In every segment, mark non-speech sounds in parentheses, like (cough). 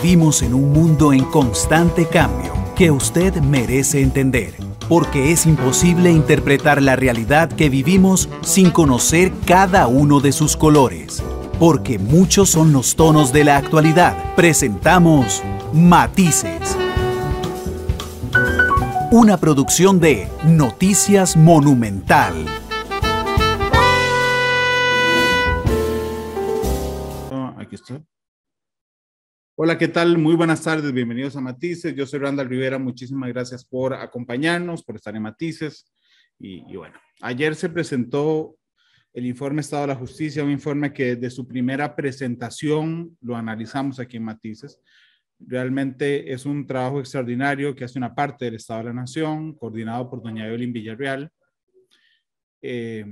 Vivimos en un mundo en constante cambio que usted merece entender, porque es imposible interpretar la realidad que vivimos sin conocer cada uno de sus colores. Porque muchos son los tonos de la actualidad. Presentamos Matices. Una producción de Noticias Monumental. Hola, ¿qué tal? Muy buenas tardes, bienvenidos a Matices. Yo soy Randall Rivera, muchísimas gracias por acompañarnos, por estar en Matices. Y, bueno, ayer se presentó el informe Estado de la Justicia, un informe que de su primera presentación lo analizamos aquí en Matices. Realmente es un trabajo extraordinario que hace una parte del Estado de la Nación, coordinado por doña Evelyn Villarreal. Eh,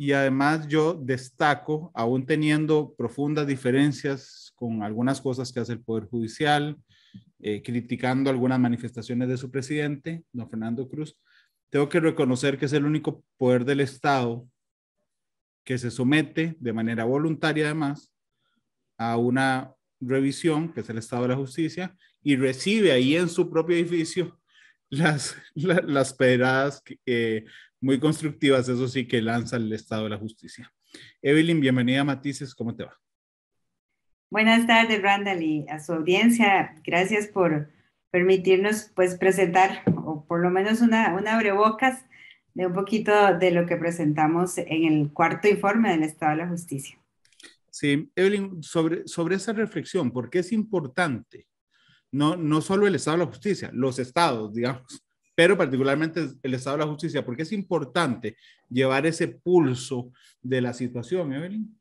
y además yo destaco, aún teniendo profundas diferencias con algunas cosas que hace el Poder Judicial, eh, criticando algunas manifestaciones de su presidente, don Fernando Cruz, tengo que reconocer que es el único poder del Estado que se somete de manera voluntaria además a una revisión, que es el Estado de la Justicia, y recibe ahí en su propio edificio (laughs) las, las pedradas que, muy constructivas, eso sí, que lanza el Estado de la Justicia. Evelyn, bienvenida a Matices, ¿cómo te va? Buenas tardes, Randall, y a su audiencia. Gracias por permitirnos pues presentar, o por lo menos una, una abrebocas de un poquito de lo que presentamos en el cuarto informe del Estado de la Justicia. Sí, Evelyn, sobre, sobre esa reflexión, ¿por qué es importante? No, no solo el Estado de la Justicia, los estados, digamos, pero particularmente el Estado de la Justicia, porque es importante llevar ese pulso de la situación, Evelyn.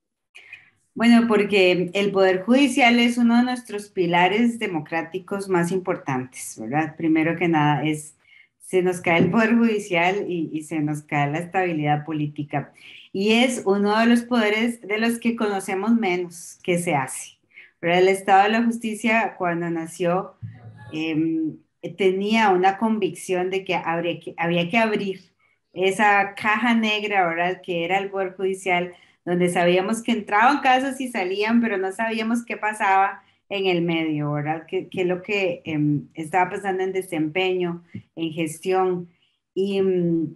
Bueno, porque el Poder Judicial es uno de nuestros pilares democráticos más importantes, ¿verdad? Primero que nada, es, se nos cae el Poder Judicial y, se nos cae la estabilidad política. Y es uno de los poderes de los que conocemos menos que se hace. Pero el Estado de la Justicia, cuando nació, eh, tenía una convicción de que, habría que había que abrir esa caja negra, ¿verdad? Que era el Poder Judicial, donde sabíamos que entraban casos y salían, pero no sabíamos qué pasaba en el medio, ¿verdad? ¿Qué, qué es lo que eh, estaba pasando en desempeño, en gestión? Y um,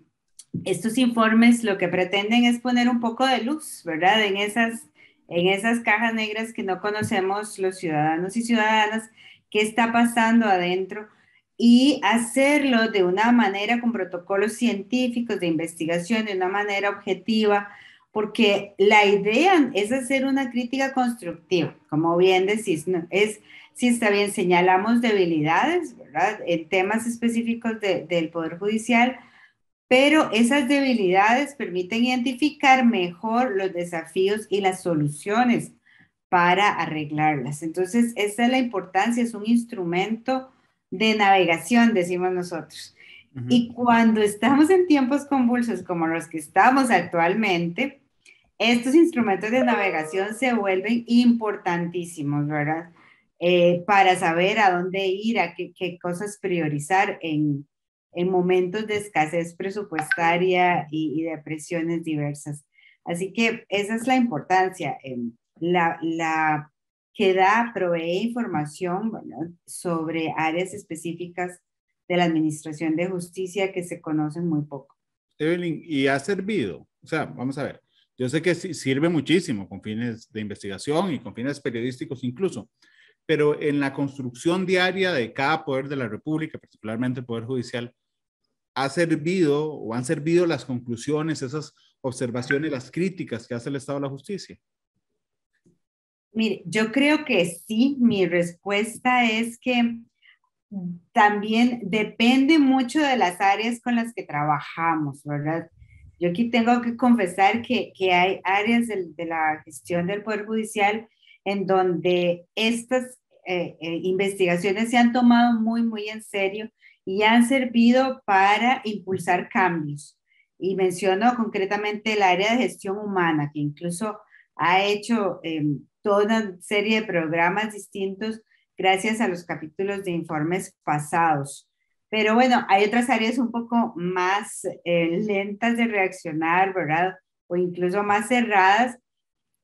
estos informes lo que pretenden es poner un poco de luz, ¿verdad? En esas, en esas cajas negras que no conocemos los ciudadanos y ciudadanas, qué está pasando adentro y hacerlo de una manera con protocolos científicos de investigación, de una manera objetiva, porque la idea es hacer una crítica constructiva, como bien decís, es si está bien, señalamos debilidades, ¿verdad? En temas específicos de, del Poder Judicial, pero esas debilidades permiten identificar mejor los desafíos y las soluciones para arreglarlas. Entonces, esta es la importancia, es un instrumento de navegación, decimos nosotros. Y cuando estamos en tiempos convulsos como los que estamos actualmente, estos instrumentos de navegación se vuelven importantísimos, ¿verdad? Eh, para saber a dónde ir, a qué, qué cosas priorizar en, en, momentos de escasez presupuestaria y, y, de presiones diversas. Así que esa es la importancia. Eh, la, la que da, provee información sobre áreas específicas de la Administración de Justicia que se conocen muy poco. Evelyn, ¿y ha servido? O sea, vamos a ver, yo sé que sirve muchísimo con fines de investigación y con fines periodísticos incluso, pero en la construcción diaria de cada poder de la República, particularmente el Poder Judicial, ¿ha servido o han servido las conclusiones, esas observaciones, las críticas que hace el Estado de la Justicia? Mire, yo creo que sí, mi respuesta es que también depende mucho de las áreas con las que trabajamos, ¿verdad? Yo aquí tengo que confesar que, que hay áreas de, de, la gestión del Poder Judicial en donde estas eh, eh, investigaciones se han tomado muy, muy en serio y han servido para impulsar cambios. Y menciono concretamente el área de gestión humana, que incluso ha hecho eh, toda una serie de programas distintos gracias a los capítulos de informes pasados. Pero bueno, hay otras áreas un poco más eh, lentas de reaccionar, ¿verdad? O incluso más cerradas,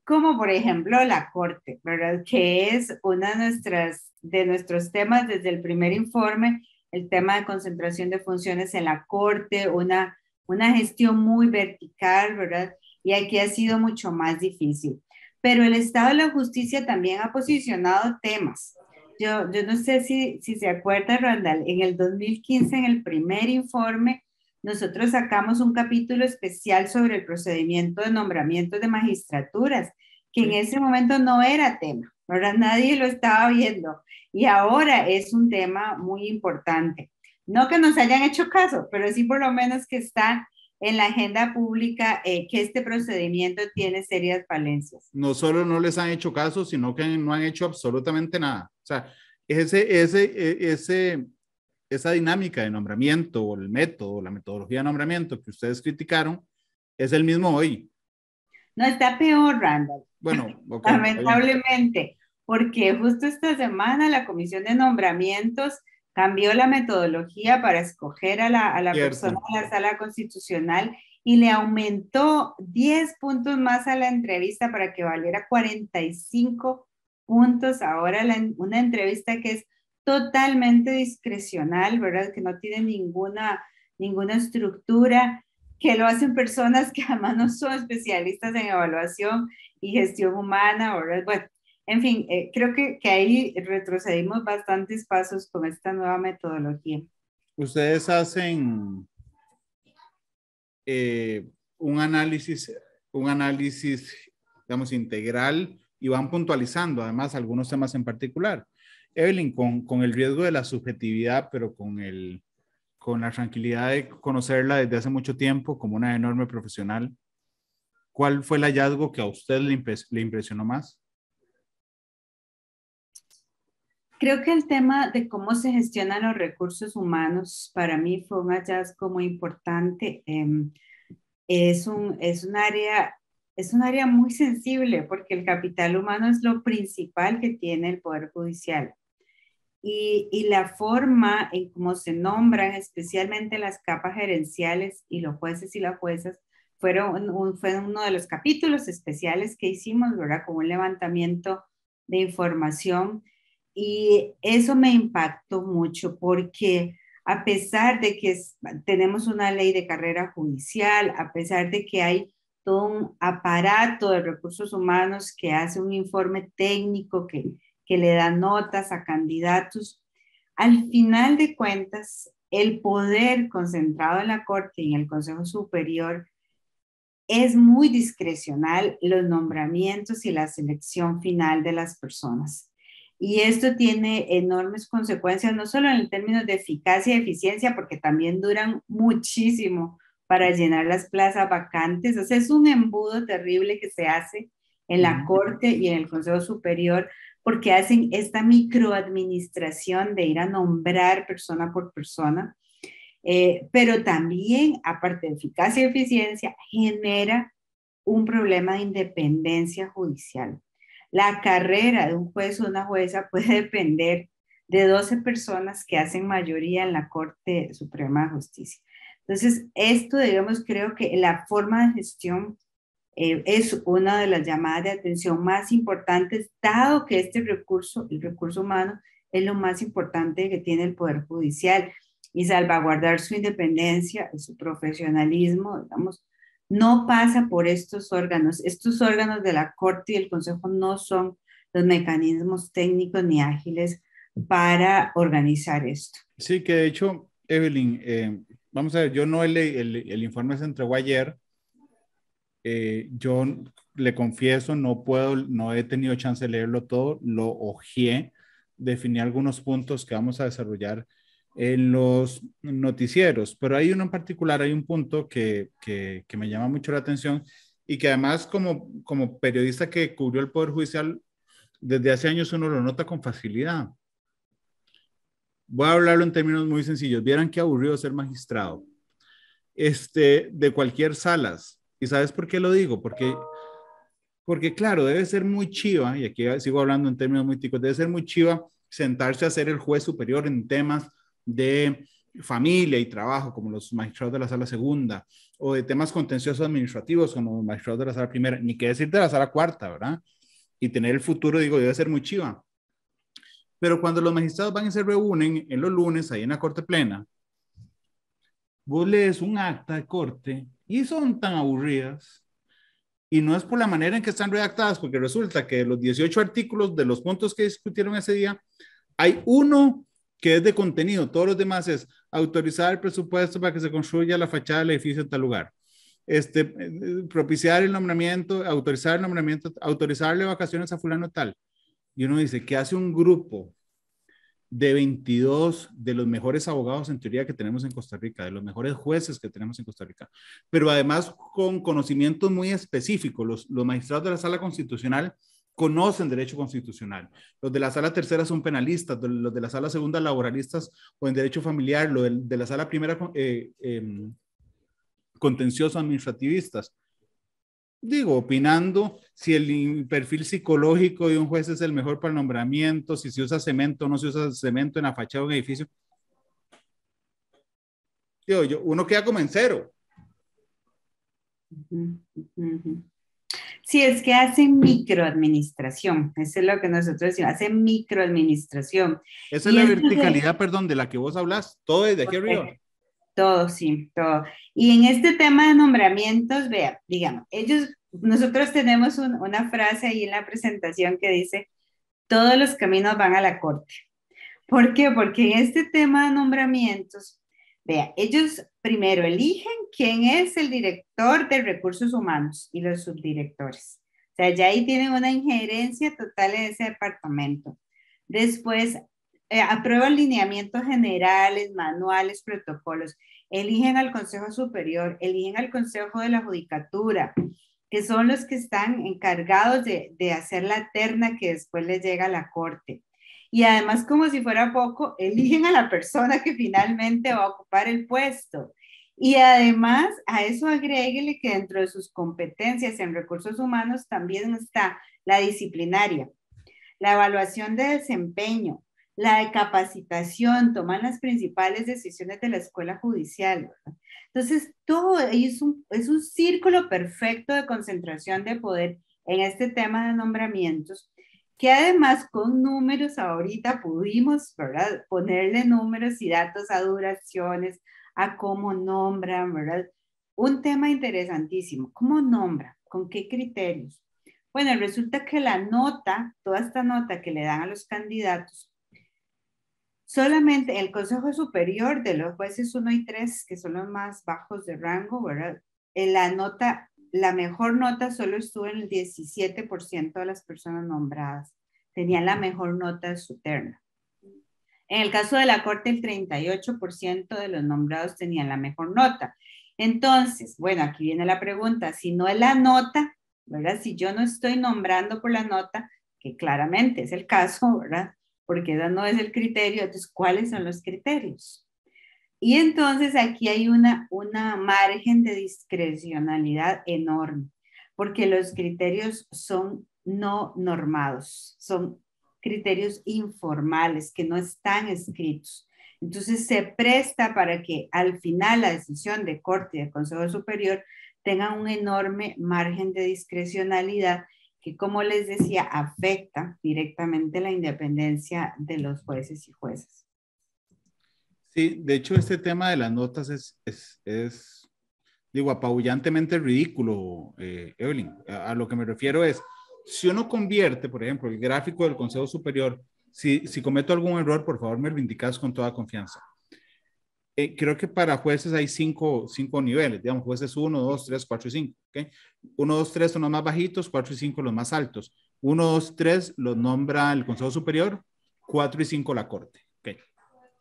como por ejemplo la Corte, ¿verdad? Que es uno de, de nuestros temas desde el primer informe, el tema de concentración de funciones en la Corte, una, una gestión muy vertical, ¿verdad? Y aquí ha sido mucho más difícil. Pero el Estado de la Justicia también ha posicionado temas. Yo, yo no sé si, si se acuerda, Randall, en el 2015, en el primer informe, nosotros sacamos un capítulo especial sobre el procedimiento de nombramiento de magistraturas, que en ese momento no era tema, ahora nadie lo estaba viendo y ahora es un tema muy importante. No que nos hayan hecho caso, pero sí por lo menos que está en la agenda pública eh, que este procedimiento tiene serias falencias. No solo no les han hecho caso, sino que no han hecho absolutamente nada. O sea, ese, ese, e, ese, esa dinámica de nombramiento o el método, la metodología de nombramiento que ustedes criticaron, es el mismo hoy. No, está peor, Randall. Bueno, (laughs) lamentablemente, porque justo esta semana la Comisión de Nombramientos cambió la metodología para escoger a la, a la persona de la sala constitucional y le aumentó 10 puntos más a la entrevista para que valiera 45 puntos. Ahora una entrevista que es totalmente discrecional, ¿verdad? Que no tiene ninguna, ninguna estructura, que lo hacen personas que además no son especialistas en evaluación y gestión humana, ¿verdad? Bueno, en fin, eh, creo que, que, ahí retrocedimos bastantes pasos con esta nueva metodología. Ustedes hacen eh, un análisis, un análisis, digamos, integral y van puntualizando además algunos temas en particular. Evelyn, con, con, el riesgo de la subjetividad, pero con, el, con la tranquilidad de conocerla desde hace mucho tiempo como una enorme profesional, ¿cuál fue el hallazgo que a usted le, le impresionó más? Creo que el tema de cómo se gestionan los recursos humanos para mí fue un hallazgo muy importante. Em, es, un, es, un área, es un área muy sensible porque el capital humano es lo principal que tiene el Poder Judicial y, la forma en cómo se nombran, especialmente las capas gerenciales y los jueces y las juezas, fueron un, fue uno de los capítulos especiales que hicimos, ¿verdad? Como un levantamiento de información. Y eso me impactó mucho porque a pesar de que tenemos una ley de carrera judicial, a pesar de que hay todo un aparato de recursos humanos que hace un informe técnico que, que le da notas a candidatos. Al final de cuentas, el poder concentrado en la Corte y en el Consejo Superior es muy discrecional los nombramientos y la selección final de las personas. Y esto tiene enormes consecuencias, no solo en términos de eficacia y eficiencia, porque también duran muchísimo para llenar las plazas vacantes. O sea, es un embudo terrible que se hace en la Corte y en el Consejo Superior porque hacen esta microadministración de ir a nombrar persona por persona, eh, pero también, aparte de eficacia y eficiencia, genera un problema de independencia judicial. La carrera de un juez o una jueza (laughs) puede depender de 12 personas que hacen mayoría en la Corte Suprema de Justicia. Entonces, esto, digamos, creo que la forma de gestión eh, es una de las llamadas de atención más importantes, dado que este recurso, el recurso humano, es lo más importante que tiene el Poder Judicial y salvaguardar su independencia, su profesionalismo, digamos, no pasa por estos órganos. Estos órganos de la Corte y el Consejo no son los mecanismos técnicos ni ágiles para organizar esto. Sí, que de hecho, Evelyn, eh, vamos a ver, yo no el, el, el informe se entregó ayer, eh, yo le confieso, no puedo, no he tenido chance de leerlo todo, lo ojeé, definí algunos puntos que vamos a desarrollar en los noticieros, pero hay uno en particular, hay un punto que, que, que me llama mucho la atención y que además como, como periodista que cubrió el Poder Judicial, desde hace años uno lo nota con facilidad. Voy a hablarlo en términos muy sencillos. Vieran qué aburrido ser magistrado. Este, de cualquier salas, ¿Y sabes por qué lo digo? Porque, porque claro, debe ser muy chiva, y aquí sigo hablando en términos muy ticos, debe ser muy chiva sentarse a ser el juez superior en temas de familia y trabajo, como los magistrados de la sala segunda, o de temas contenciosos administrativos, como los magistrados de la sala primera, ni qué decir de la sala cuarta, ¿verdad? Y tener el futuro, digo, debe ser muy chiva. Pero cuando los magistrados van y se reúnen en los lunes, ahí en la corte plena, vos lees un acta de corte y son tan aburridas. Y no es por la manera en que están redactadas, porque resulta que de los 18 artículos de los puntos que discutieron ese día, hay uno que es de contenido, todos los demás es autorizar el presupuesto para que se construya la fachada del edificio en tal lugar. Este, eh, propiciar el nombramiento, autorizar el nombramiento, autorizarle vacaciones a fulano tal. Y uno dice, ¿qué hace un grupo de 22 de los mejores abogados en teoría que tenemos en Costa Rica, de los mejores jueces que tenemos en Costa Rica, pero además con conocimientos muy específicos. Los, los magistrados de la sala constitucional conocen derecho constitucional. Los de la sala tercera son penalistas, los de la sala segunda laboralistas o en derecho familiar, los de, la sala primera eh, em, contencioso administrativistas digo, opinando si el perfil psicológico de un juez es el mejor para el nombramiento, si se usa cemento o no se usa cemento en la fachada de un edificio. Digo, yo, uno queda como en cero. Sí, es que hacen microadministración, eso es lo que nosotros decimos, hacen microadministración. Esa es la verticalidad, perdón, de la que vos hablas, todo desde aquí arriba. Todo, sí, todo. Y en este tema de nombramientos, vea, digamos, ellos, nosotros tenemos una frase ahí en la presentación que dice, todos los caminos van a la corte. ¿Por qué? Porque en este tema de nombramientos, vea, ellos primero eligen quién es el director de recursos humanos y los subdirectores. O sea, ya ahí tienen una injerencia total en ese departamento. Después eh, aprueban lineamientos generales, manuales, protocolos, eligen al Consejo Superior, eligen al Consejo de la Judicatura, que son los que están encargados de, de hacer la terna que después les llega a la Corte. Y además, como si fuera poco, eligen a la persona que finalmente va a ocupar el puesto. Y además, a eso agréguele que dentro de sus competencias en recursos humanos también está la disciplinaria, la evaluación de desempeño, la de capacitación, toman las principales decisiones de la escuela judicial. Entonces, todo es un, es un círculo perfecto de concentración de poder en este tema de nombramientos, que además con números ahorita pudimos ¿verdad? ponerle números y datos a duraciones, a cómo nombran, ¿verdad? Un tema interesantísimo, ¿cómo nombran? ¿Con qué criterios? Bueno, resulta que la nota, toda esta nota que le dan a los candidatos, Solamente el Consejo Superior de los jueces 1 y 3, que son los más bajos de rango, ¿verdad? La nota, la mejor nota solo estuvo en el 17% de las personas nombradas. Tenían la mejor nota de su terna. En el caso de la Corte, el 38% de los nombrados tenían la mejor nota. Entonces, bueno, aquí viene la pregunta, si no es la nota, ¿verdad? Si yo no estoy nombrando por la nota, que claramente es el caso, ¿verdad? porque ese no es el criterio, entonces, ¿cuáles son los criterios? Y entonces aquí hay una, una margen de discrecionalidad enorme, porque los criterios son no normados, son criterios informales que no están escritos. Entonces se presta para que al final la decisión de corte y del Consejo Superior tenga un enorme margen de discrecionalidad que, como les decía, afecta directamente la independencia de los jueces y jueces. Sí, de hecho, este tema de las notas es, es, es digo, apabullantemente ridículo, eh, Evelyn. A, lo que me refiero es, si uno convierte, por ejemplo, el gráfico del Consejo Superior, si, si cometo algún error, por favor, me lo indicas con toda confianza. Eh, creo que para jueces hay cinco, cinco niveles, digamos, jueces 1, 2, 3, 4 y 5. ¿okay? 1, 2, 3 son los más bajitos, 4 y 5 los más altos. 1, 2, 3 los nombra el Consejo Superior, 4 y 5 la Corte.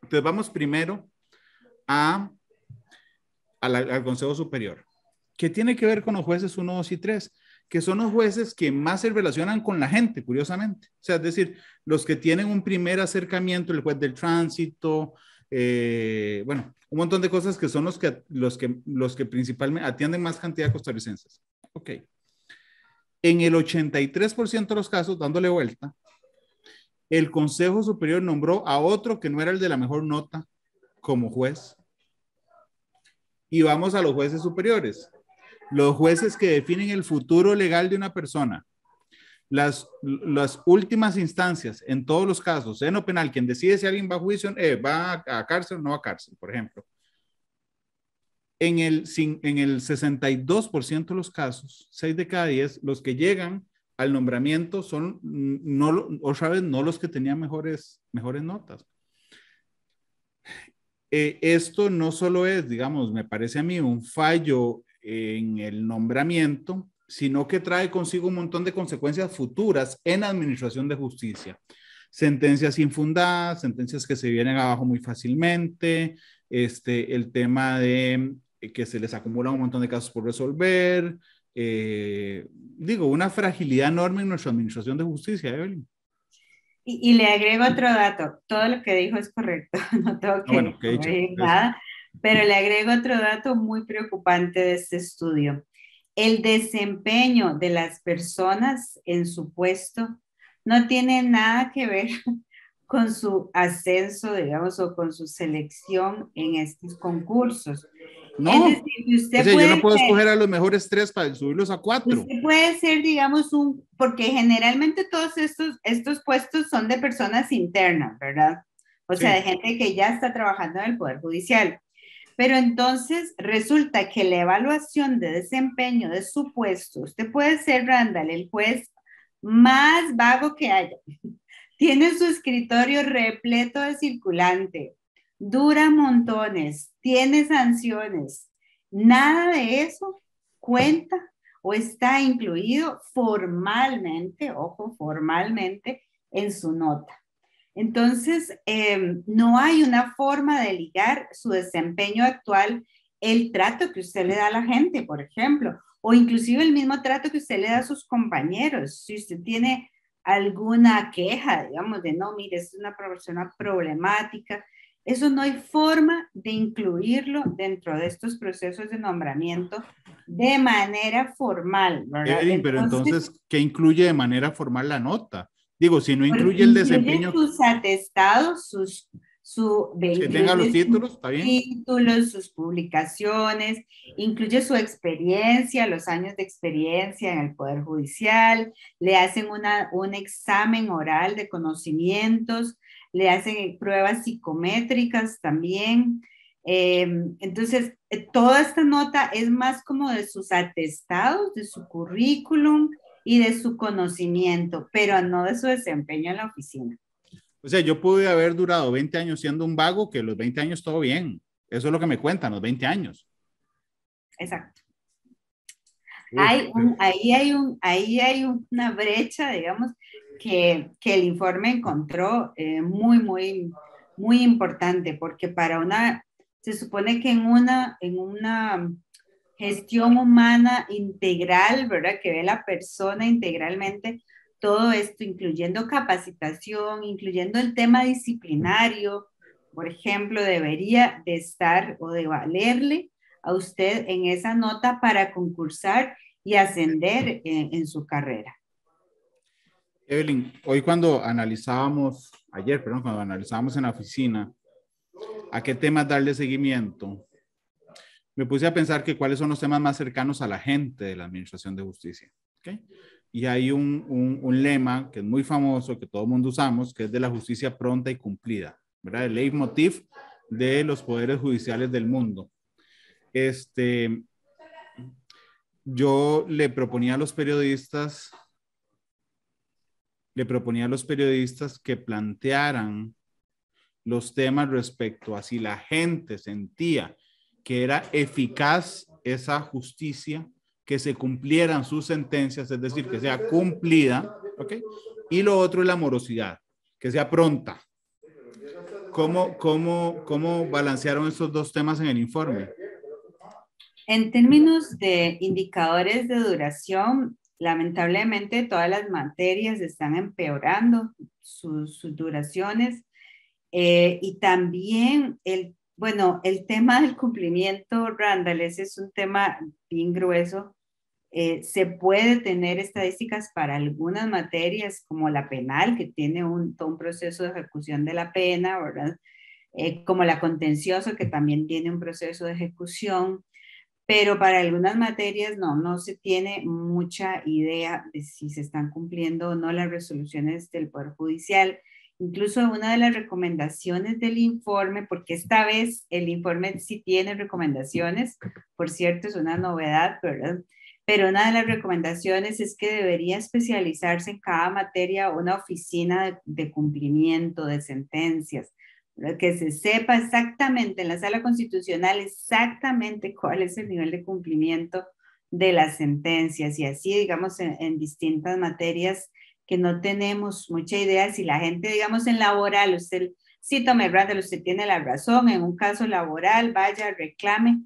Entonces vamos primero a, a la, al Consejo Superior. ¿Qué tiene que ver con los jueces 1, 2 y 3? que son los jueces que más se relacionan con la gente, curiosamente. O sea, es decir, los que tienen un primer acercamiento, el juez del tránsito, eh, bueno, un montón de cosas que son los que, los que, los que principalmente atienden más cantidad de costarricenses. Ok. En el 83% de los casos, dándole vuelta, el Consejo Superior nombró a otro que no era el de la mejor nota como juez. Y vamos a los jueces superiores. Los jueces que definen el futuro legal de una persona. Las, últimas instancias, en todos los casos, en lo penal, quien decide si alguien va a juicio, eh, va a, cárcel o no a cárcel, por ejemplo. En el, en el 62% de los casos, 6 de cada 10, los que llegan al nombramiento son, no, otra vez, no los que tenían mejores, mejores notas. Eh, esto no solo es, digamos, me parece a mí un fallo en el nombramiento, sino que trae consigo un montón de consecuencias futuras en administración de justicia. Sentencias infundadas, sentencias que se vienen abajo muy fácilmente, este, el tema de que se les acumula un montón de casos por resolver, eh, digo, una fragilidad enorme en nuestra administración de justicia, Evelyn. Y, le agrego otro dato, todo lo que dijo es correcto, (laughs) no tengo ah, que nada, pero le agrego otro dato muy preocupante de este estudio. El desempeño de las personas en su puesto no tiene nada que ver (laughs) con su ascenso, digamos, o con su selección en estos concursos. No, usted yo no puedo escoger a los mejores tres para subirlos a cuatro. Usted puede ser, digamos, un, porque generalmente todos estos, estos puestos son de personas internas, ¿verdad? O sea, de gente que ya está trabajando en el Poder Judicial. Pero entonces resulta que la evaluación de desempeño de su puesto, usted puede ser, Randall, el juez más vago que haya. (laughs) Tiene su escritorio repleto de circulante, dura montones, tiene sanciones. Nada de eso cuenta o está incluido formalmente, ojo, formalmente en su nota. Entonces, em, no hay una forma de ligar su desempeño actual, el trato que usted le da a la gente, por ejemplo, o inclusive el mismo trato que usted le da a sus compañeros. Si usted tiene alguna queja, digamos, de no, mire, es una persona problemática, eso no hay forma de incluirlo dentro de estos procesos de nombramiento de manera formal, ¿verdad? pero entonces, ¿qué incluye de manera formal la nota? Digo, si no incluye el desempeño. Sus atestados, sus su que tenga los títulos, está bien. Títulos, sus publicaciones, incluye su experiencia, los años de experiencia en el Poder Judicial, le hacen una, un examen oral de conocimientos, le hacen pruebas psicométricas también. Em, entonces, eh, toda esta nota es más como de sus atestados, de su currículum y de su conocimiento, pero no de su desempeño en la oficina. O sea, yo pude haber durado 20 años siendo un vago, que los 20 años todo bien. Eso es lo que me cuentan, los 20 años. Exacto. Hay ahí, hay un, ahí hay una brecha, digamos, que, que el informe encontró eh, muy, muy, muy importante, porque para una, se supone que en una, en una gestión humana integral, ¿verdad? Que ve la persona integralmente, todo esto, incluyendo capacitación, incluyendo el tema disciplinario, por ejemplo, debería de estar o de valerle a usted en esa nota para concursar y ascender en su carrera. Evelyn, hoy cuando analizábamos, ayer, perdón, cuando analizábamos en la oficina, a qué temas darle seguimiento, me puse a pensar que cuáles son los temas más cercanos a la gente de la Administración de Justicia. ¿okay? Y hay un, un, lema que es muy famoso, que todo el mundo usamos, que es de la justicia pronta y cumplida, ¿verdad? El leitmotiv de los poderes judiciales del mundo. Este, yo le proponía a los periodistas le proponía a los periodistas que plantearan los temas respecto a si la gente sentía que era eficaz esa justicia, que se cumplieran sus sentencias, es decir, que sea cumplida, ¿ok? Y lo otro es la morosidad, que sea pronta. ¿Cómo, cómo, cómo balancearon esos dos temas en el informe? En términos de indicadores de duración, Lamentablemente todas las materias están empeorando sus, duraciones eh, y también el, bueno, el tema del cumplimiento, Randall, ese es un tema bien grueso. Eh, se puede tener estadísticas para algunas materias como la penal, que tiene un, un proceso de ejecución de la pena, ¿verdad? eh, como la contencioso, que también tiene un proceso de ejecución, pero para algunas materias no, no se tiene mucha idea de si se están cumpliendo o no las resoluciones del Poder Judicial. Incluso una de las recomendaciones del informe, porque esta vez el informe sí tiene recomendaciones, por cierto, es una novedad, ¿verdad? Pero una de las recomendaciones es que debería especializarse en cada materia una oficina de, de cumplimiento de sentencias, que se sepa exactamente en la sala constitucional exactamente cuál es el nivel de cumplimiento de las sentencias y así, digamos, en, distintas materias que no tenemos mucha idea, si la gente, digamos, en laboral, usted, sí, tome Randall, usted tiene la razón, en un caso laboral, vaya, reclame,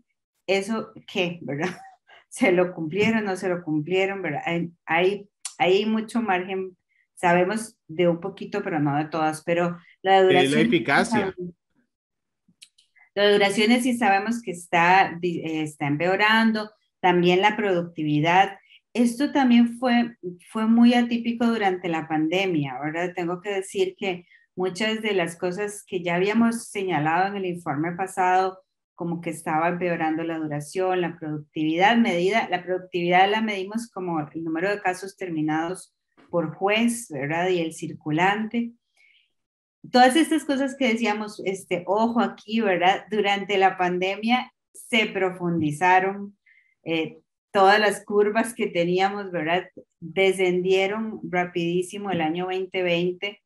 eso, ¿qué, verdad? (laughs) ¿Se lo cumplieron, no se lo cumplieron, verdad? Hay, hay mucho margen Sabemos de un poquito, pero no de todas, pero la duración... la eficacia. La duración sí sabemos que está, eh, está empeorando, también la productividad. Esto también fue, fue muy atípico durante la pandemia. Ahora tengo que decir que muchas de las cosas que ya habíamos señalado en el informe pasado, como que estaba empeorando la duración, la productividad medida, la productividad la medimos como el número de casos terminados por juez, ¿verdad? Y el circulante. Todas estas cosas que decíamos, este, ojo aquí, ¿verdad? Durante la pandemia se profundizaron eh, todas las curvas que teníamos, ¿verdad? Descendieron rapidísimo el año 2020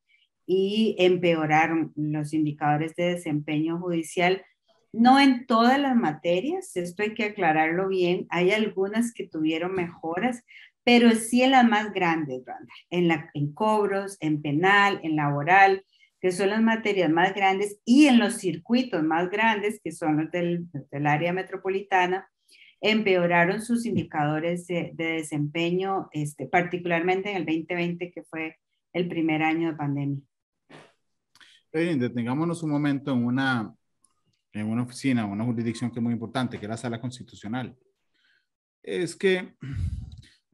y empeoraron los indicadores de desempeño judicial. No en todas las materias, esto hay que aclararlo bien, hay algunas que tuvieron mejoras, pero sí en las más grandes, en, la, en cobros, en penal, en laboral, que son las materias más grandes, y en los circuitos más grandes, que son los del, del área metropolitana, empeoraron sus indicadores de, desempeño, este, particularmente en el 2020, que fue el primer año de pandemia. Bien, detengámonos un momento en una, en una oficina, una jurisdicción que es muy importante, que es la sala constitucional. Es que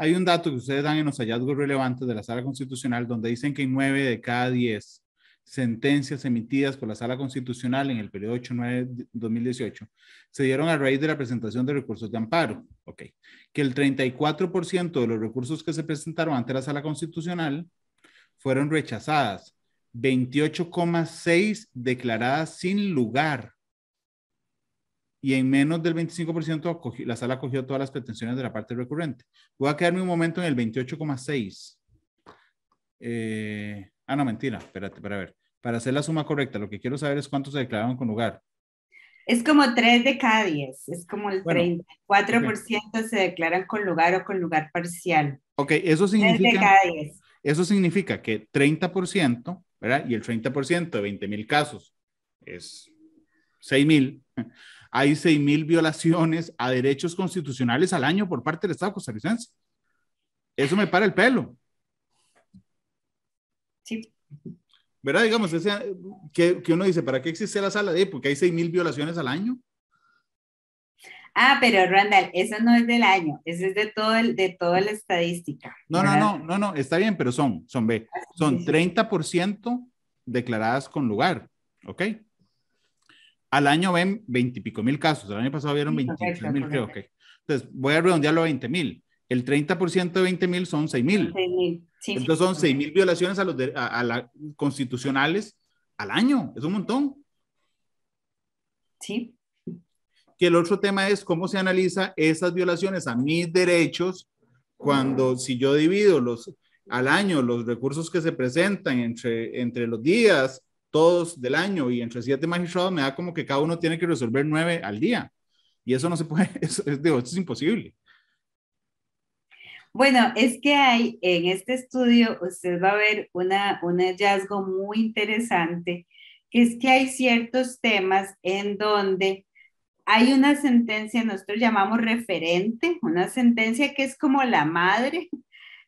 hay un dato que ustedes dan en los hallazgos relevantes de la Sala Constitucional donde dicen que en nueve de cada diez sentencias emitidas por la Sala Constitucional en el periodo 8-9-2018 se dieron a raíz de la presentación de recursos de amparo. Ok. Que el 34% de los recursos que se presentaron ante la Sala Constitucional fueron rechazadas, 28,6 declaradas sin lugar y en menos del 25% la sala acogió todas las pretensiones de la parte recurrente. Voy a quedarme un momento en el 28,6. Eh, ah, no, mentira, espérate, para ver. Para hacer la suma correcta, lo que quiero saber es cuántos se declararon con lugar. Es como 3 de cada 10, es como el 34% se declaran con lugar o con lugar parcial. Ok, eso significa... Eso significa que 30%, ¿verdad? Y el 30% de 20 mil casos es 6 mil hay 6.000 violaciones a derechos constitucionales al año por parte del Estado costarricense. Eso me para el pelo. Sí. ¿Verdad? Digamos, que, que, uno dice, ¿para qué existe la sala de? Porque hay 6.000 violaciones al año. Ah, pero Randall, eso no es del año, eso es de, todo el, de toda la estadística. No, no, no, no, no, está bien, pero son, son B, son 30% declaradas con lugar, ¿ok? Al año ven 20 y pico mil casos. El año pasado vieron 28 mil, creo que. Entonces, voy a redondearlo a 20 mil. El 30% de 20 mil son 6 mil. Entonces, son 6 mil violaciones a los a, la, constitucionales al año. Es un montón. Sí. Que el otro tema es cómo se analiza esas violaciones a mis derechos cuando, si yo divido los, al año los recursos que se presentan entre, entre los días todos del año y entre siete magistrados, me da como que cada uno tiene que resolver nueve al día. Y eso no se puede, (laughs) eso, digo, esto es imposible. Bueno, es que hay en este estudio, usted va a ver una, un hallazgo muy interesante, que es que hay ciertos temas en donde hay una sentencia, nosotros llamamos referente, una sentencia que es como la madre,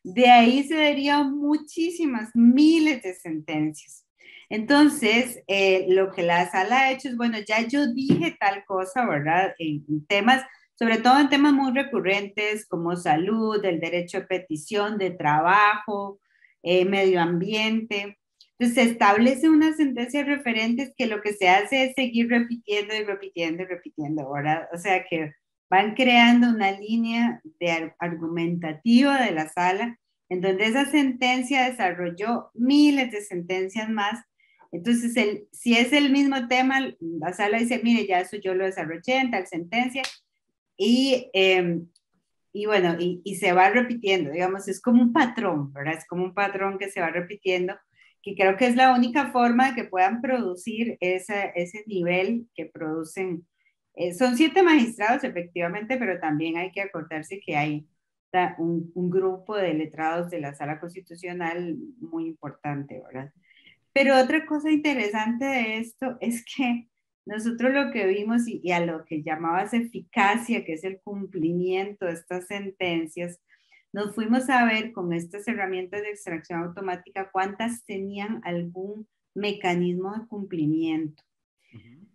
de ahí se derivan muchísimas, miles de sentencias. Entonces, eh, lo que la sala ha hecho es, bueno, ya yo dije tal cosa, ¿verdad? En, temas, sobre todo en temas muy recurrentes como salud, el derecho de petición, de trabajo, eh, medio ambiente. Entonces se establece una sentencia referentes que lo que se hace es seguir repitiendo y repitiendo y repitiendo, ¿verdad? O sea que van creando una línea de argumentativa de la sala en donde esa sentencia desarrolló miles de sentencias más. Entonces, el, si es el mismo tema, la sala dice, mire, ya eso yo lo desarrollé en tal sentencia. Y, em, y bueno, y, y, se va repitiendo, digamos, es como un patrón, ¿verdad? Es como un patrón que se va repitiendo que creo que es la única forma de que puedan producir ese, ese nivel que producen. Eh, son siete magistrados, efectivamente, pero también hay que acordarse que hay un, un, grupo de letrados de la sala constitucional muy importante, ¿verdad? Pero otra cosa interesante de esto es que nosotros lo que vimos y, y a lo que llamabas eficacia, que es el cumplimiento de estas sentencias, nos fuimos a ver con estas herramientas de extracción automática cuántas tenían algún mecanismo de cumplimiento.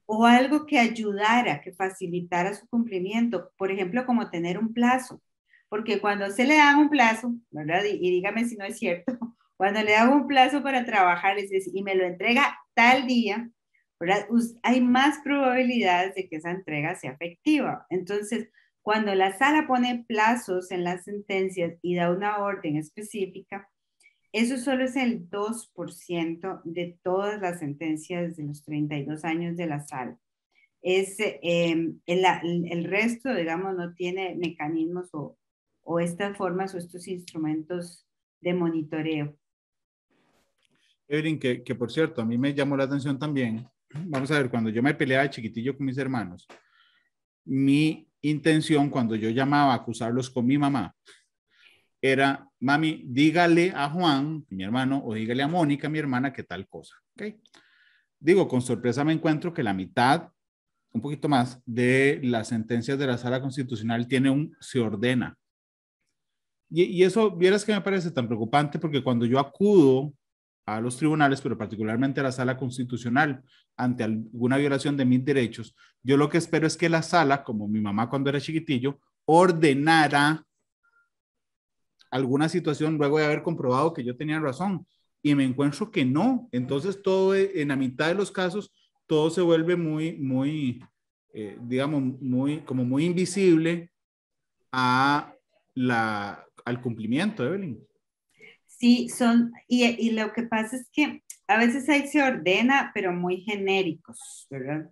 O algo que ayudara, que facilitara su cumplimiento, por ejemplo, como tener un plazo, porque cuando se le da un plazo, ¿verdad? Y, dígame si no es cierto, cuando le da un plazo para trabajar y me lo entrega tal día. Hay más probabilidades de que esa entrega sea efectiva. Entonces, cuando la sala pone plazos en las sentencias y da una orden específica, eso solo es el 2% de todas las sentencias de los 32 años de la sala. Es, em, el, resto, digamos, no tiene mecanismos o estas formas o estos instrumentos de monitoreo. Evelyn, que, que por cierto, a mí me llamó la atención también. Vamos a ver, cuando yo me peleaba de chiquitillo con mis hermanos, mi intención cuando yo llamaba a acusarlos con mi mamá era, mami, dígale a Juan, mi hermano, o dígale a Mónica, mi hermana, que tal cosa. ¿okay? Digo, con sorpresa me encuentro que la mitad, un poquito más, de las sentencias de la sala constitucional tiene un se ordena. Y, y eso, vieras que me parece tan preocupante porque cuando yo acudo a los tribunales, pero particularmente a la sala constitucional, ante alguna violación de mis derechos, yo lo que espero es que la sala, como mi mamá cuando era chiquitillo, ordenara alguna situación luego de haber comprobado que yo tenía razón. Y me encuentro que no. Entonces, todo en la mitad de los casos, todo se vuelve muy, muy, eh, digamos, muy, como muy invisible a la, al cumplimiento, Evelyn. Sí, son, y, y, lo que pasa es que a veces ahí se ordena, pero muy genéricos, ¿verdad?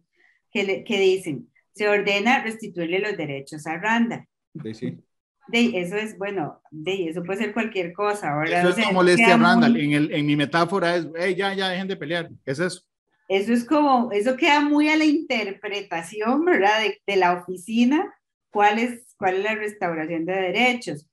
Que, que dicen, se ordena restituirle los derechos a Randa. Sí, sí. (laughs) De, eso es, bueno, de, eso puede ser cualquier cosa, ¿verdad? Eso es como molestia a Randall. En, el, en mi metáfora es, hey, ya, ya, dejen de pelear. Es eso. Eso es como, eso queda muy a la interpretación, ¿verdad? De, de la oficina, cuál es, cuál es la restauración de derechos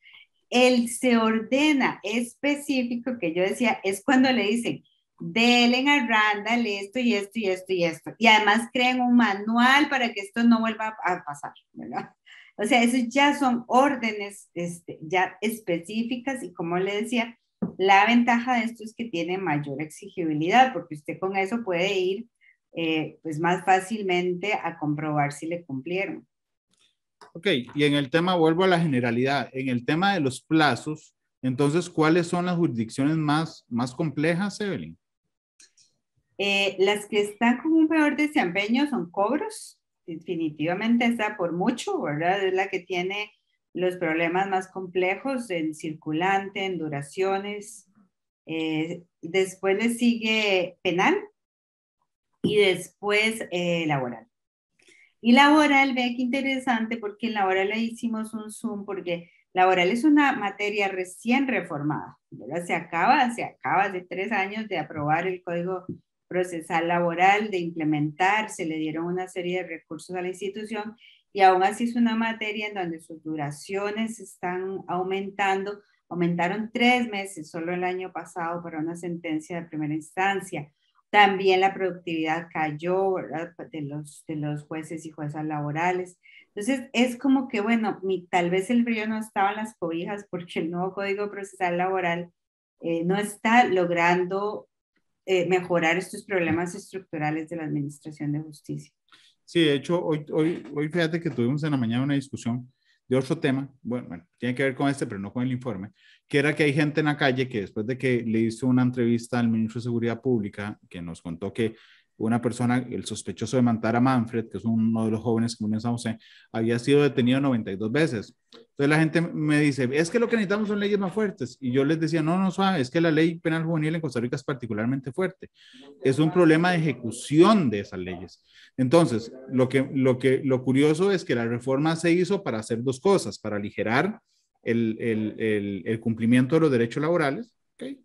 el se ordena específico que yo decía es cuando le dicen, delen a Randall esto y esto y esto y esto. Y además creen un manual para que esto no vuelva a pasar, ¿verdad? O sea, eso ya son órdenes este, ya específicas y como le decía, la ventaja de esto es que tiene mayor exigibilidad porque usted con eso puede ir eh, pues más fácilmente a comprobar si le cumplieron. Ok, y en el tema, vuelvo a la generalidad, en el tema de los plazos, entonces, ¿cuáles son las jurisdicciones más, más complejas, Evelyn? Eh, las que están con un peor desempeño son cobros, definitivamente está por mucho, ¿verdad? Es la que tiene los problemas más complejos en circulante, en duraciones. Eh, después le sigue penal y después eh, laboral. Y laboral, ve qué interesante, porque en laboral le hicimos un zoom, porque laboral es una materia recién reformada, ¿verdad? Se acaba, se acaba de tres años de aprobar el Código Procesal Laboral, de implementar, se le dieron una serie de recursos a la institución y aún así es una materia en donde sus duraciones están aumentando, aumentaron tres meses solo el año pasado para una sentencia de primera instancia. También la productividad cayó De, los, de los jueces y juezas laborales. Entonces, es como que, bueno, tal vez el brillo no estaba en las cobijas porque el nuevo Código Procesal Laboral eh, no está logrando eh, mejorar estos problemas estructurales de la Administración de Justicia. Sí, de hecho, hoy, hoy, hoy fíjate que tuvimos en la mañana una discusión de otro tema, bueno, bueno, tiene que ver con este, pero no con el informe, que era que hay gente en la calle que después de que le hizo una entrevista al ministro de Seguridad Pública, que nos contó que una persona, el sospechoso de matar a Manfred, que es uno de los jóvenes que murió en había sido detenido 92 veces. Entonces la gente me dice, es que lo que necesitamos son leyes más fuertes. Y yo les decía, no, no, es que la ley penal juvenil en Costa Rica es particularmente fuerte. Es un problema de ejecución de esas leyes. Entonces, lo, que, lo, que, lo curioso es que la reforma se hizo para hacer dos cosas, para aligerar el, el, el, cumplimiento de los derechos laborales, ¿okay?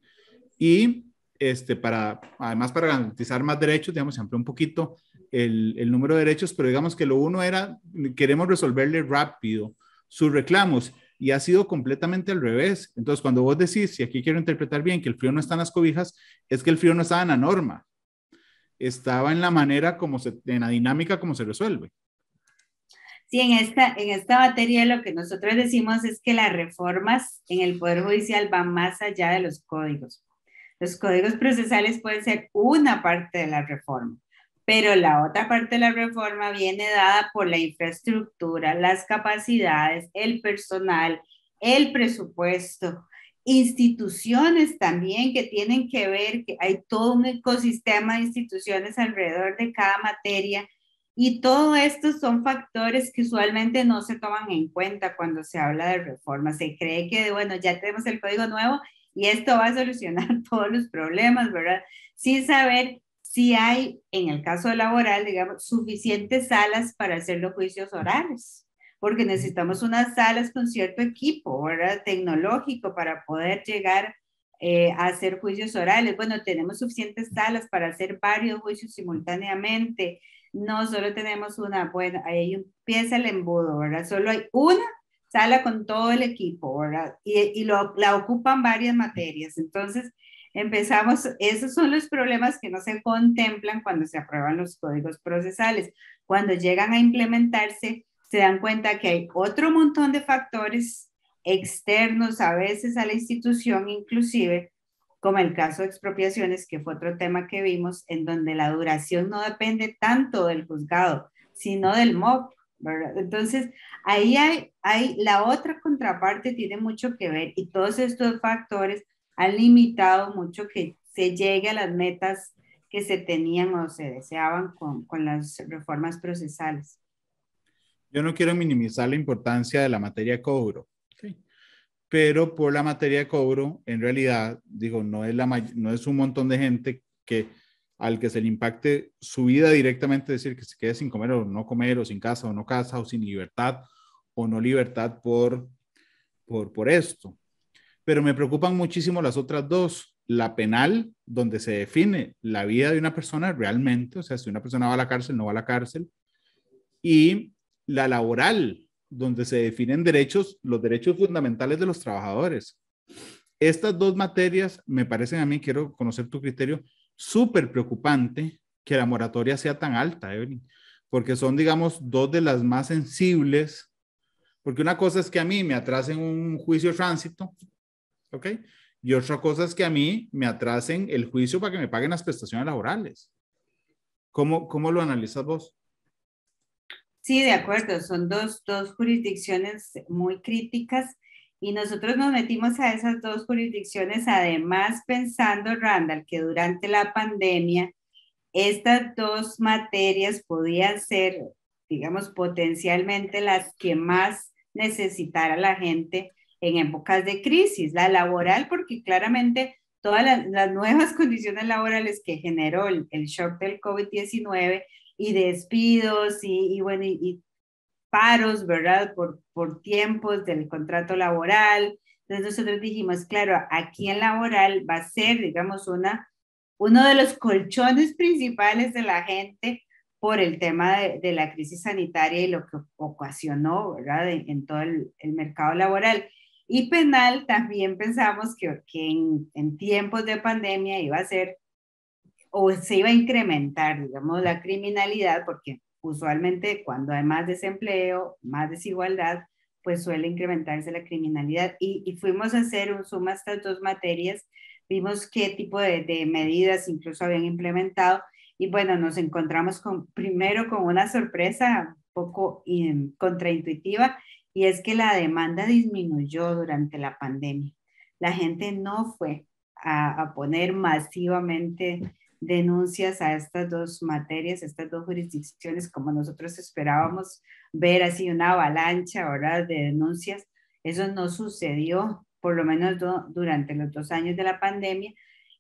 y este, para, además para garantizar más derechos, digamos, se amplió un poquito el, el, número de derechos, pero digamos que lo uno era, queremos resolverle rápido sus reclamos y ha sido completamente al revés. Entonces, cuando vos decís, y aquí quiero interpretar bien, que el frío no está en las cobijas, es que el frío no estaba en la norma, estaba en la manera como se, en la dinámica como se resuelve. Sí, en esta, en esta materia lo que nosotros decimos es que las reformas en el Poder Judicial van más allá de los códigos. Los códigos procesales pueden ser una parte de la reforma, pero la otra parte de la reforma viene dada por la infraestructura, las capacidades, el personal, el presupuesto, instituciones también que tienen que ver, que hay todo un ecosistema de instituciones alrededor de cada materia y todo esto son factores que usualmente no se toman en cuenta cuando se habla de reforma. Se cree que, bueno, ya tenemos el código nuevo y esto va a solucionar (laughs) todos los problemas, ¿verdad? Sin saber si hay, en el caso laboral, digamos, suficientes salas para hacer los juicios orales, porque necesitamos unas salas con cierto equipo, ¿verdad? Tecnológico para poder llegar eh, a hacer juicios orales. Bueno, tenemos suficientes salas para hacer varios juicios simultáneamente. No solo tenemos una, bueno, ahí empieza el embudo, ¿verdad? Solo hay una sala con todo el equipo. Y, y lo, la ocupan varias materias. Entonces, empezamos, esos son los problemas que no se contemplan cuando se aprueban los códigos procesales. Cuando llegan a implementarse, se dan cuenta que hay otro montón de factores externos a veces a la institución, inclusive, como el caso de expropiaciones, que fue otro tema que vimos, en donde la duración no depende tanto del juzgado, sino del MOP, entonces, ahí hay, hay, la otra contraparte tiene mucho que ver y todos estos factores han limitado mucho que se llegue a las metas que se tenían o se deseaban con, con las reformas procesales. Yo no quiero minimizar la importancia de la materia de cobro, pero por la materia de cobro, en realidad, digo, no es, la, no es un montón de gente que al que se le impacte su vida directamente, decir, que se quede sin comer o no comer, o sin casa o no casa, o sin libertad o no libertad por, por, por esto. Pero me preocupan muchísimo las otras dos. La penal, donde se define la vida de una persona realmente, o sea, si una persona va a la cárcel, no va a la cárcel. Y la laboral, donde se definen derechos, los derechos fundamentales de los trabajadores. Estas dos materias me parecen a mí, quiero conocer tu criterio, súper preocupante que la moratoria sea tan alta, Evelyn, porque son, digamos, dos de las más sensibles, porque una cosa es que a mí me atrasen un juicio de tránsito, ¿ok? Y otra cosa es que a mí me atrasen el juicio para que me paguen las prestaciones laborales. ¿Cómo, cómo lo analizas vos? Sí, de acuerdo, son dos, dos jurisdicciones muy críticas y nosotros nos metimos a esas dos jurisdicciones, además pensando, Randall, que durante la pandemia estas dos materias podían ser, digamos, potencialmente las que más necesitara la gente en épocas de crisis, la laboral, porque claramente todas las, nuevas (laughs) condiciones laborales que generó el, shock del COVID-19 y despidos y, y bueno, y, paros, ¿verdad? Por, por tiempos del contrato laboral. Entonces nosotros dijimos, claro, aquí en laboral va a ser, digamos, una, uno de los colchones principales de la gente por el tema de, la crisis sanitaria y lo que ocasionó, ¿verdad? En, todo el, mercado laboral. Y penal también pensamos que, que en, en, tiempos de pandemia iba a ser o se iba a incrementar, digamos, la criminalidad, porque usualmente cuando hay más desempleo, más desigualdad, pues suele incrementarse la criminalidad. Y, fuimos a hacer un suma estas dos materias, vimos qué tipo de, medidas incluso habían implementado y bueno, nos encontramos con, primero con una sorpresa un poco contraintuitiva y es que la demanda disminuyó durante la pandemia. La gente no fue a, a poner masivamente denuncias a estas dos materias, estas dos jurisdicciones, como nosotros esperábamos ver así una avalancha ahora de denuncias. Eso no sucedió, por lo menos durante los dos años de la pandemia.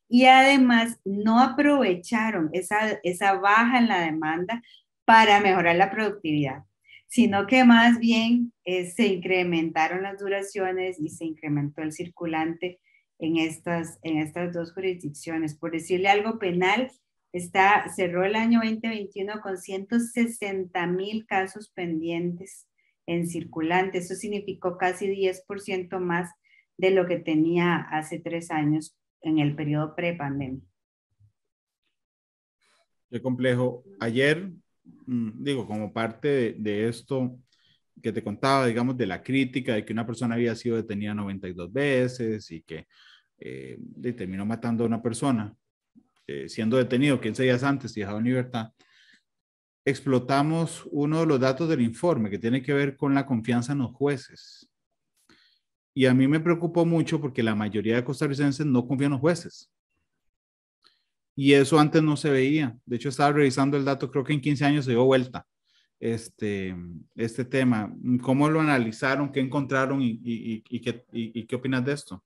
Y además no aprovecharon esa, esa baja en la demanda para mejorar la productividad, sino que más bien eh, se incrementaron las duraciones y se incrementó el circulante en estas, en estas dos jurisdicciones. Por decirle algo penal, está, cerró el año 2021 con 160 mil casos pendientes en circulante. Eso significó casi 10% más de lo que tenía hace tres años en el periodo pre-pandemia. Qué complejo. Ayer, mm, digo, como parte de, de, esto que te contaba, digamos, de la crítica de que una persona había sido detenida 92 veces y que eh, terminó matando a una persona, eh, siendo detenido 15 días antes y dejado en libertad, explotamos uno de los datos del informe que tiene que ver con la confianza en los jueces. Y a mí me preocupó mucho porque la mayoría de costarricenses no confían en los jueces. Y eso antes no se veía. De hecho, estaba revisando el dato, creo que en 15 años se dio vuelta este, este tema. ¿Cómo lo analizaron? ¿Qué encontraron? ¿Y, y, y, qué, qué opinas de esto?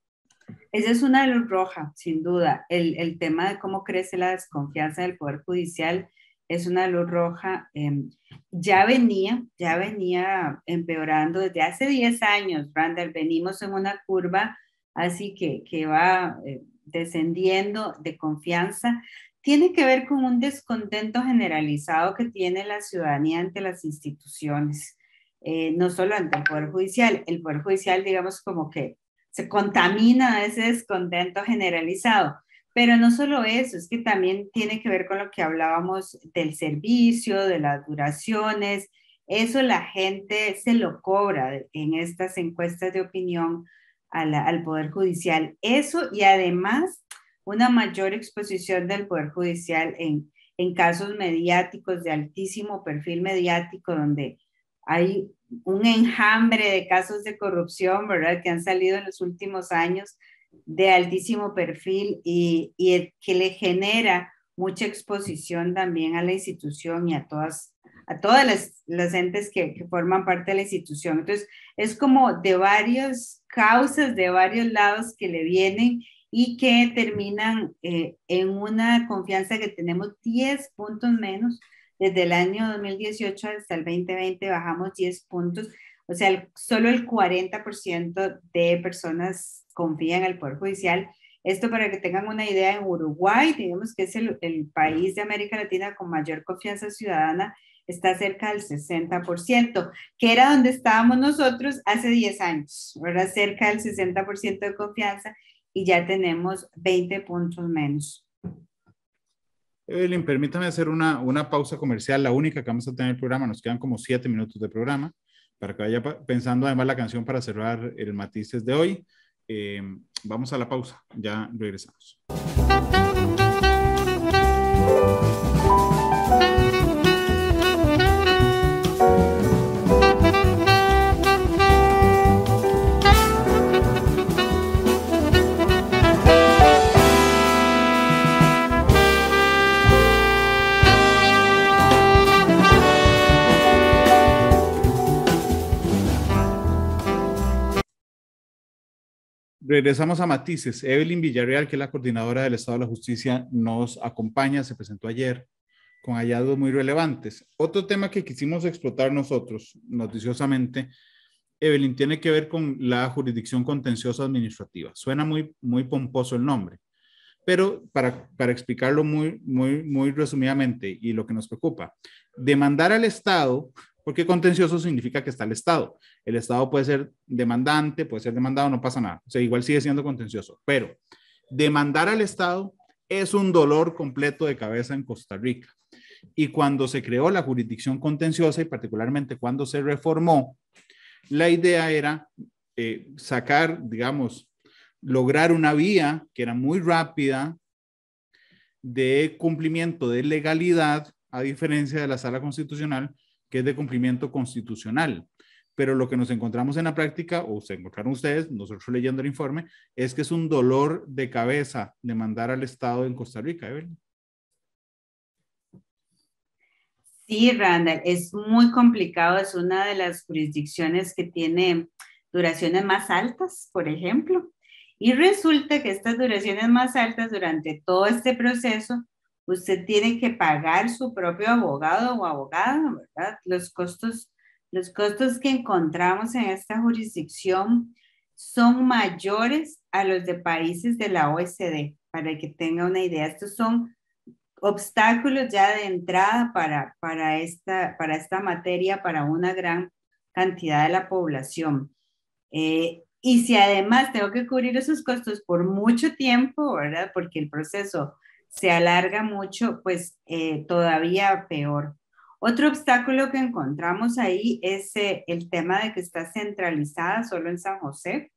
Esa es una luz roja, sin duda. El, el, tema de cómo crece la desconfianza del Poder Judicial es una luz roja. Em, ya venía, ya venía empeorando desde hace 10 años, Randall. Venimos en una curva así que, que va eh, descendiendo de confianza. Tiene que ver con un descontento generalizado que tiene la ciudadanía ante las instituciones. Eh, no solo ante el Poder Judicial, el Poder Judicial, digamos, como que se contamina ese descontento generalizado. Pero no solo eso, es que también tiene que ver con lo que hablábamos del servicio, de las duraciones. Eso la gente se lo cobra en estas encuestas de opinión al Poder Judicial. Eso y además una mayor exposición del Poder Judicial en, en casos mediáticos de altísimo perfil mediático, donde hay un enjambre de casos de corrupción, ¿verdad? Que han salido en los últimos años de altísimo perfil y, y que le genera mucha exposición también a la institución y a todas, a todas las, las entes que, que, forman parte de la institución. Entonces, es como de varias causas, de varios lados que le vienen y que terminan eh, en una confianza que tenemos 10 puntos menos desde el año 2018 hasta el 2020 bajamos 10 puntos, o sea, solo el 40% de personas confían en el Poder Judicial. Esto para que tengan una idea, en Uruguay, digamos que es el, el país de América Latina con mayor confianza ciudadana, está cerca del 60%, que era donde estábamos nosotros hace 10 años, ahora cerca del 60% de confianza y ya tenemos 20 puntos menos. Evelyn, permítame hacer una, una pausa comercial, la única que vamos a tener en el programa. Nos quedan como siete minutos de programa para que vaya pensando además la canción para cerrar el matices de hoy. Eh, vamos a la pausa, ya regresamos. Regresamos a Matices. Evelyn Villarreal, que es la coordinadora del Estado de la Justicia, nos acompaña, se presentó ayer con hallazgos muy relevantes. Otro tema que quisimos explotar nosotros, noticiosamente, Evelyn, tiene que ver con la jurisdicción contenciosa administrativa. Suena muy, muy pomposo el nombre, pero para, para explicarlo muy, muy, muy resumidamente y lo que nos preocupa, demandar al Estado porque contencioso significa que está el Estado. El Estado puede ser demandante, puede ser demandado, no pasa nada. O sea, igual sigue siendo contencioso. Pero demandar al Estado es un dolor completo de cabeza en Costa Rica. Y cuando se creó la jurisdicción contenciosa y particularmente cuando se reformó, la idea era eh, sacar, digamos, lograr una vía que era muy rápida de cumplimiento de legalidad, a diferencia de la sala constitucional, que es de cumplimiento constitucional. pero lo que nos encontramos en la práctica, o se encontraron ustedes, nosotros leyendo el informe, es que es un dolor de cabeza demandar al Estado en Costa Rica, Evelyn. Sí, Randall, es muy complicado, es una de las jurisdicciones que tiene duraciones más altas, por ejemplo, y resulta que estas duraciones más altas durante todo este proceso, usted tiene que pagar su propio abogado o abogada, ¿verdad? Los costos los costos que encontramos en esta jurisdicción son mayores a los de países de la OECD, para que tenga una idea. Estos son obstáculos ya de entrada para, para, esta, para esta materia, para una gran cantidad de la población. Eh, y si además tengo que cubrir esos costos por mucho tiempo, ¿verdad? Porque el proceso se alarga mucho, pues eh, todavía peor. Otro obstáculo que encontramos ahí es eh, el tema de que está centralizada solo en San José.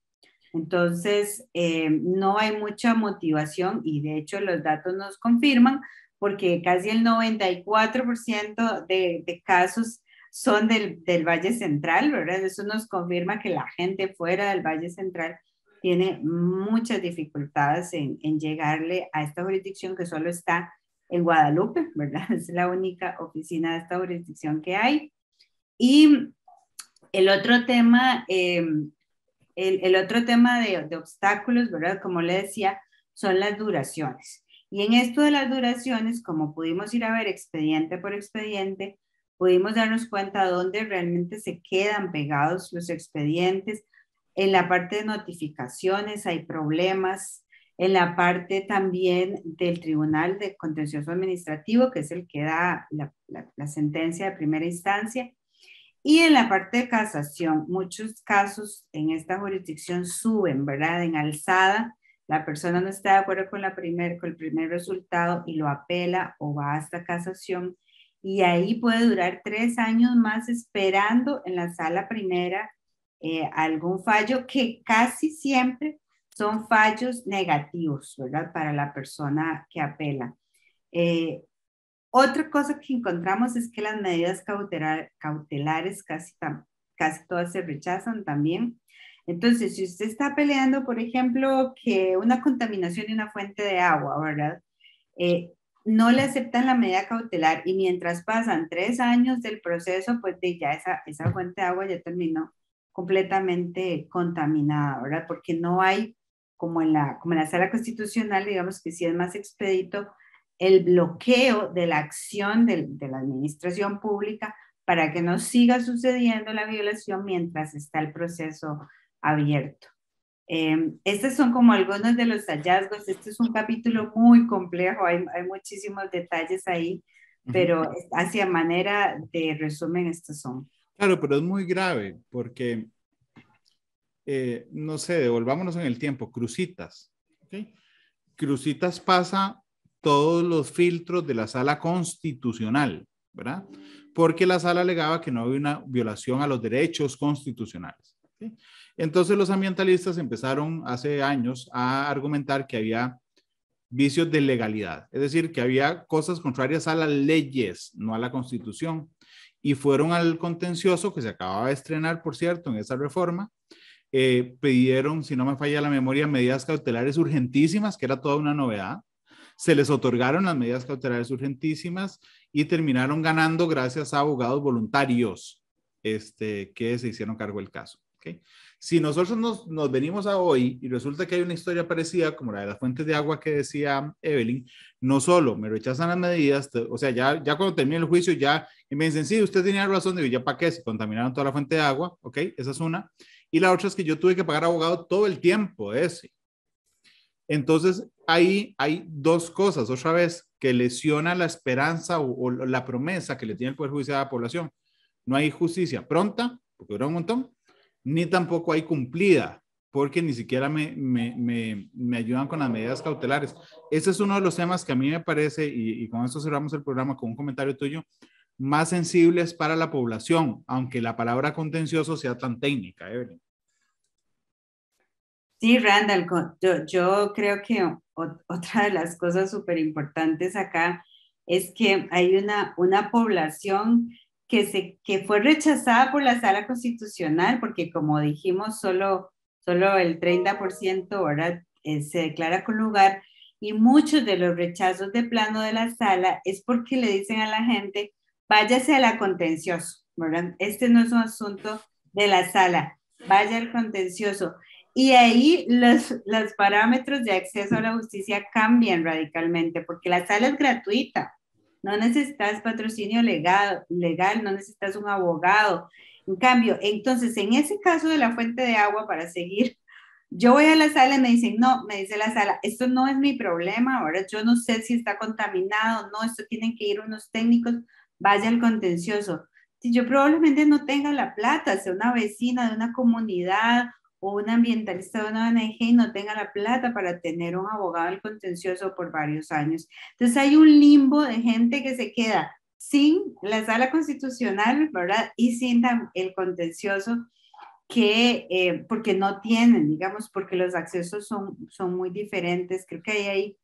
Entonces, eh, no hay mucha motivación y de hecho los datos nos confirman porque casi el 94% de, de, casos son del, del, Valle Central, ¿verdad? Eso nos confirma que la gente fuera del Valle Central tiene muchas dificultades en, en llegarle a esta jurisdicción que solo está en Guadalupe, ¿verdad? (laughs) Es la única oficina de esta jurisdicción que hay. Y el otro tema, em, el, el, otro tema de, de, obstáculos, ¿verdad? Como le decía, son las duraciones. Y en esto de las duraciones, como pudimos ir a ver expediente por expediente, pudimos darnos cuenta dónde realmente se quedan pegados los expedientes. En la parte de notificaciones hay problemas, en la parte también del Tribunal de Contencioso Administrativo, que es el que da la, sentencia de primera instancia, y en la parte de casación, muchos casos en esta jurisdicción suben, ¿verdad? En alzada, la persona no está de acuerdo con, la primer, con el primer resultado y lo apela o va hasta casación, y ahí puede durar tres años más esperando en la sala primera eh, algún fallo que casi siempre son fallos negativos, ¿verdad? Para la persona que apela. Eh, otra cosa que encontramos es que las medidas cautelares casi, casi todas se rechazan también. Entonces, si usted está peleando, por ejemplo, que una contaminación de una fuente de agua, ¿verdad? Eh, no le aceptan la medida cautelar y mientras pasan tres años del proceso, pues ya esa, esa fuente de agua ya terminó completamente contaminada, ¿verdad? Porque no hay como en la, como en la sala constitucional, digamos que sí es más expedito el bloqueo de la acción de, de la administración pública para que no siga sucediendo la violación mientras está el proceso abierto. Eh, estos son como algunos de los hallazgos. Este es un capítulo muy complejo, hay, hay muchísimos detalles ahí, pero hacia manera de resumen estos son. Claro, pero es muy grave porque eh, no sé, devolvámonos en el tiempo, Crucitas. ¿okay? Crucitas pasa todos los filtros de la sala constitucional, ¿verdad? Porque la sala alegaba que no había una violación a los derechos constitucionales. ¿okay? Entonces los ambientalistas empezaron hace años a argumentar que había vicios de legalidad, es decir, que había cosas contrarias a las leyes, no a la constitución. Y fueron al contencioso que se acababa de estrenar, por cierto, en esa reforma, eh, pidieron, si no me falla la memoria, medidas cautelares urgentísimas, que era toda una novedad. Se les otorgaron las medidas cautelares urgentísimas y terminaron ganando gracias a abogados voluntarios este, que se hicieron cargo del caso. ¿okay? Si nosotros nos, nos, venimos a hoy y resulta que hay una historia parecida como la de las fuentes de agua que decía Evelyn, no solo me rechazan las medidas, o sea, ya, ya cuando termine el juicio ya y me dicen, sí, usted tenía razón, de ya para qué, se contaminaron toda la fuente de agua, ¿ok? Esa es una. Y la otra es que yo tuve que pagar abogado todo el tiempo ese. Entonces, ahí hay dos cosas. Otra vez, que lesiona la esperanza o, la promesa que le tiene el Poder Judicial a la población. No hay justicia pronta, porque dura un montón, ni tampoco hay cumplida, porque ni siquiera me, me, me, ayudan con las medidas cautelares. Ese es uno de los temas que a mí me parece, y, con esto cerramos el programa con un comentario tuyo, más sensibles para la población, aunque la palabra contencioso sea tan técnica, Evelyn. Sí, Randall, yo, yo creo que otra de las cosas súper importantes acá es que hay una, una población que, se, que fue rechazada por la sala constitucional, porque como dijimos, solo, solo el 30% ahora eh, se declara con lugar, y muchos de los rechazos de plano de la sala es porque le dicen a la gente, váyase a la contencioso, ¿verdad? Este no es un asunto de la sala, vaya al contencioso. Y ahí los, los parámetros de acceso a la justicia cambian radicalmente, porque la sala es gratuita, no necesitas patrocinio legal, legal, no necesitas un abogado. En cambio, entonces, en ese caso de la fuente de agua, para seguir, yo voy a la sala y me dicen, no, me dice la sala, esto no es mi problema, ahora yo no sé si está contaminado, no, esto tienen que ir unos técnicos, vaya al contencioso. Si yo probablemente no tenga la plata, sea una vecina de una comunidad o un ambientalista de una ONG y no tenga la plata para tener un abogado del contencioso por varios años. Entonces hay un limbo de gente que se queda sin la sala constitucional, ¿verdad? Y sin el contencioso que, eh, porque no tienen, digamos, porque los accesos son, son muy diferentes. Creo que ahí,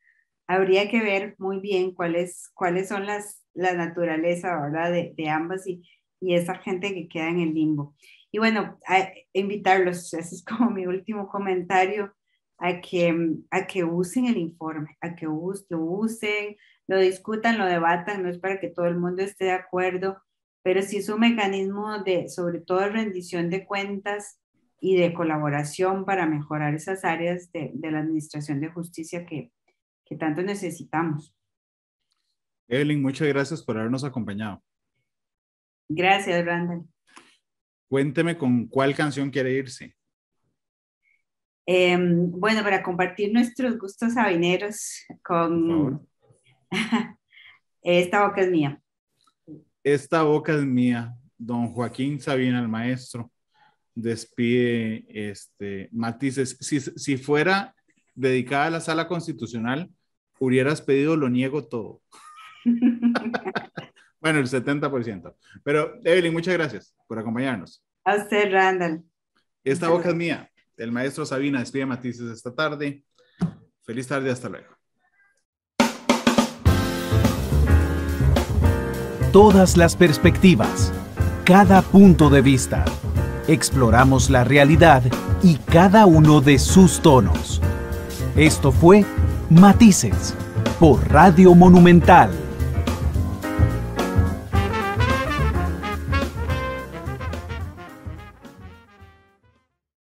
habría que ver muy bien cuáles, cuáles son las, la naturaleza, ¿verdad? De, de ambas y, y esa gente que queda en el limbo. Y bueno, a, invitarlos, ese es (laughs) como mi último comentario, a que, a que usen el informe, a que lo usen, lo discutan, lo debatan, no es para que todo el mundo esté de acuerdo, pero sí es un mecanismo de, sobre todo, rendición de cuentas y de colaboración para mejorar esas áreas de, de la administración de justicia que, que tanto necesitamos. Evelyn, muchas gracias por habernos acompañado. Gracias, Randall. Cuénteme con cuál canción quiere irse. Em, bueno, para compartir nuestros gustos sabineros con... (laughs) Esta boca es mía. Esta boca es mía. Don Joaquín Sabina, el maestro, despide este, matices. Si, si fuera dedicada a la sala constitucional, hubieras pedido lo niego todo. (laughs) Bueno, el 70%. Pero, Evelyn, muchas gracias por acompañarnos. A usted, Randall. Esta boca es mía. El maestro Sabina despide matices esta tarde. Feliz tarde, hasta luego. Todas las perspectivas, cada punto de vista. Exploramos la realidad y cada uno de sus tonos. Esto fue Matices por Radio Monumental.